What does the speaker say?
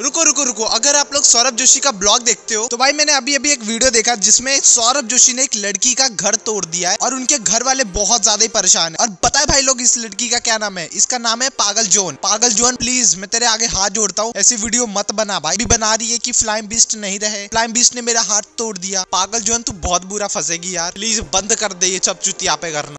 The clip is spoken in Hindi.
रुको रुको रुको। अगर आप लोग सौरभ जोशी का ब्लॉग देखते हो तो भाई मैंने अभी अभी एक वीडियो देखा जिसमें सौरभ जोशी ने एक लड़की का घर तोड़ दिया है और उनके घर वाले बहुत ज़्यादा ही परेशान है। और बताए भाई लोग, इस लड़की का क्या नाम है? इसका नाम है पागल जोन। पागल जोन प्लीज़ मैं तेरे आगे हाथ जोड़ता हूँ। ऐसी वीडियो मत बना भाई। भी बना रही है की फ्लाइम बिस्ट नहीं रहे। फ्लाइम बिस्ट ने मेरा हाथ तोड़ दिया। पागल जोन, तू बहुत बुरा फंसेगी यार। प्लीज़ बंद कर दे ये सब चुतिया पे करना।